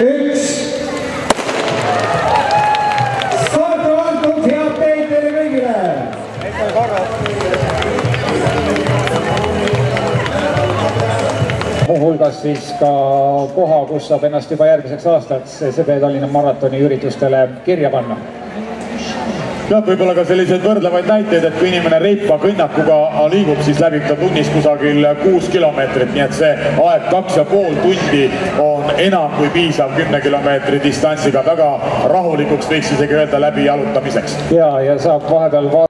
üks. on antud, head teid teile kõigile muuhulgas siis ka koha, kus saab ennast juba järgmiseks aastaks SEB Tallinna maratoni üritustele kirja panna jah, võib-olla ka selliseid võrdlevaid näiteid, et kui inimene reipa kõnnakuga liigub, siis läbib ta tunnis kusagil kuus kilomeetrit, nii et see aeg kaks ja pool tundi on enam kui piisav kümne kilomeetri distantsiga. Väga rahulikuks võiks isegi öelda läbi jalutamiseks. Ja, ja saab vahepeal vaadata